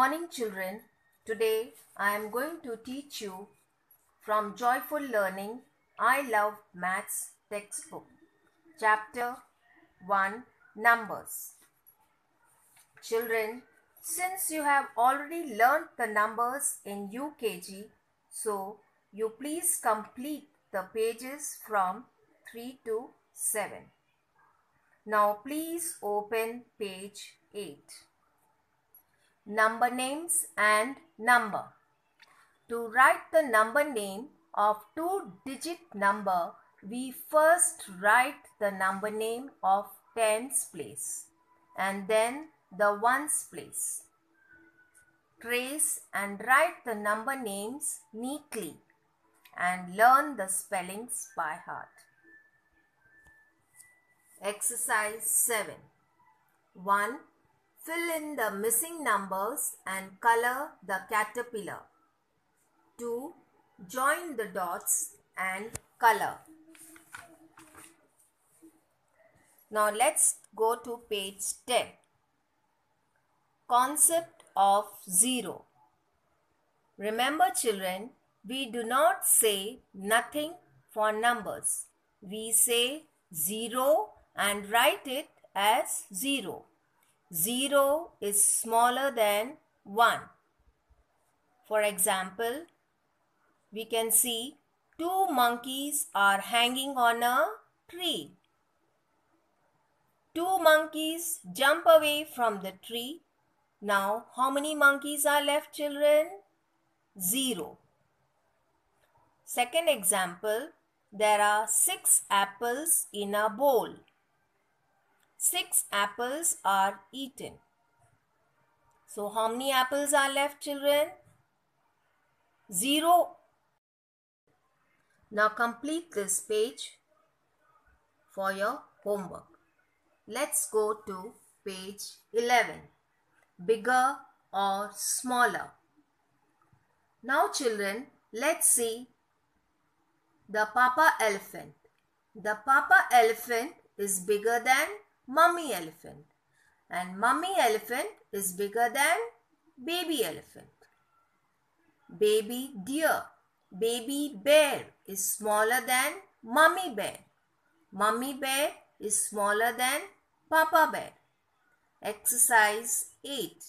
Morning children, today I am going to teach you from Joyful Learning I Love Maths textbook. Chapter 1 Numbers. Children, since you have already learnt the numbers in UKG, so you please complete the pages from 3 to 7. Now please open page 8 number names and number. To write the number name of two digit number, we first write the number name of tens place and then the ones place. Trace and write the number names neatly and learn the spellings by heart. Exercise 7 1 Fill in the missing numbers and color the caterpillar. 2. Join the dots and color. Now let's go to page 10. Concept of 0. Remember children, we do not say nothing for numbers. We say 0 and write it as 0. 0 is smaller than 1. For example, we can see two monkeys are hanging on a tree. Two monkeys jump away from the tree. Now, how many monkeys are left, children? 0. Second example, there are six apples in a bowl. Six apples are eaten. So how many apples are left children? Zero. Now complete this page for your homework. Let's go to page 11. Bigger or smaller. Now children, let's see the papa elephant. The papa elephant is bigger than mummy elephant and mummy elephant is bigger than baby elephant. Baby deer, baby bear is smaller than mummy bear. Mummy bear is smaller than papa bear. Exercise 8.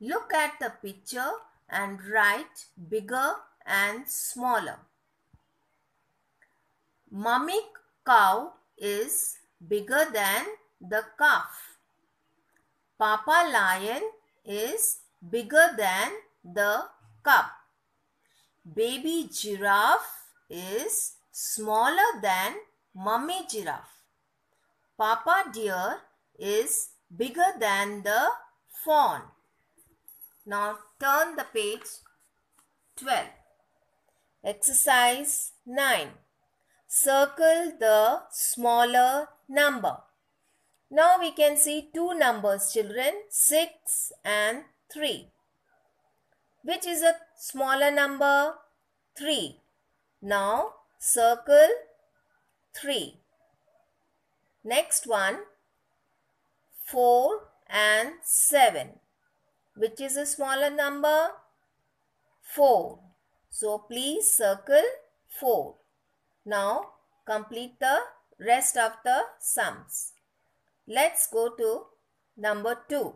Look at the picture and write bigger and smaller. Mummy cow is bigger than the calf. Papa lion is bigger than the cub. Baby giraffe is smaller than mummy giraffe. Papa deer is bigger than the fawn. Now turn the page 12. Exercise 9. Circle the smaller number. Now we can see two numbers children 6 and 3. Which is a smaller number? 3. Now circle 3. Next one 4 and 7. Which is a smaller number? 4. So please circle 4. Now complete the rest of the sums. Let's go to number 2.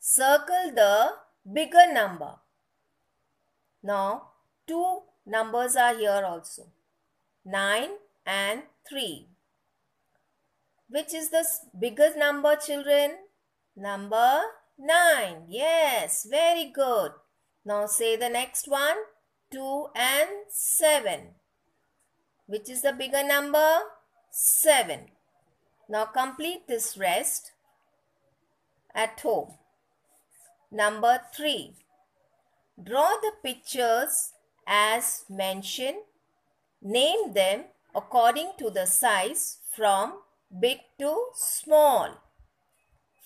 Circle the bigger number. Now, two numbers are here also. 9 and 3. Which is the biggest number children? Number 9. Yes, very good. Now say the next one. 2 and 7. Which is the bigger number? 7. Now complete this rest at home. Number 3. Draw the pictures as mentioned. Name them according to the size from big to small.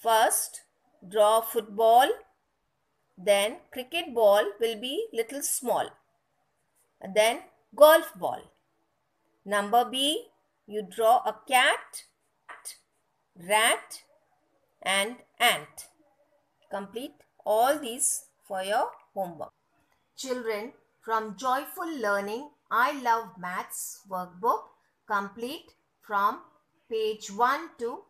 First, draw football. Then cricket ball will be little small. Then golf ball. Number B, you draw a cat rat and ant. Complete all these for your homework. Children, from Joyful Learning, I Love Maths workbook, complete from page 1 to